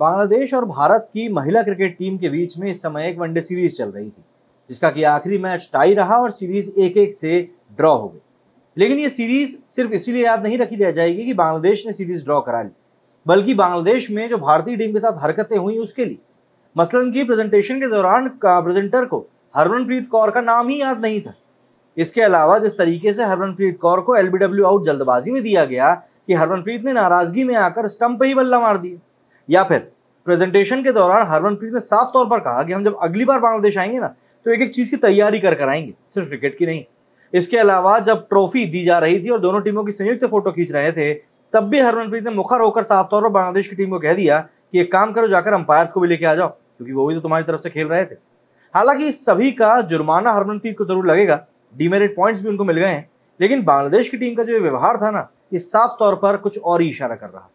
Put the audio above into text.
बांग्लादेश और भारत की महिला क्रिकेट टीम के बीच में इस समय एक वनडे सीरीज़ चल रही थी, जिसका कि आखिरी मैच टाई रहा और सीरीज़ एक एक से ड्रॉ हो गई। लेकिन ये सीरीज़ सिर्फ़ इसीलिए याद नहीं रखी दिया जाएगी कि बांग्लादेश ने सीरीज़ ड्रॉ करा ली, बल्कि बांग्लादेश में जो भारतीय टीम के साथ हरकतें हुई उसके लिए। मसलन की प्रेजेंटेशन के दौरान प्रेजेंटर को हरमनप्रीत कौर का नाम ही याद नहीं था। इसके अलावा जिस तरीके से हरमनप्रीत कौर को एलबीडब्ल्यू आउट जल्दबाजी में दिया गया कि हरमनप्रीत ने नाराज़गी में आकर स्टंप पर ही बल्ला मार दिया। या फिर प्रेजेंटेशन के दौरान हरमनप्रीत ने साफ़ तौर पर कहा कि हम जब अगली बार बांग्लादेश आएँगे ना तो एक एक चीज़ की तैयारी कर कर आएँगे, सिर्फ़ क्रिकेट की नहीं। इसके अलावा जब ट्रॉफी दी जा रही थी और दोनों टीमों की संयुक्त फ़ोटो खींच रहे थे, तब भी हरमनप्रीत ने मुखर होकर साफ़ तौर पर बांग्लादेश की टीम को कह दिया कि एक काम करो, जाकर अंपायर्स को भी लेके आ जाओ, क्योंकि वो भी तो तुम्हारी तरफ़ से खेल रहे थे। हालाँकि इस सभी का जुर्माना हरमनप्रीत को ज़रूर लगेगा डीमेरिट पॉइंट्स भी उनको मिल गए हैं, लेकिन बांग्लादेश की टीम का जो व्यवहार था ना, ये साफ़ तौर पर कुछ और ही इशारा कर रहा था।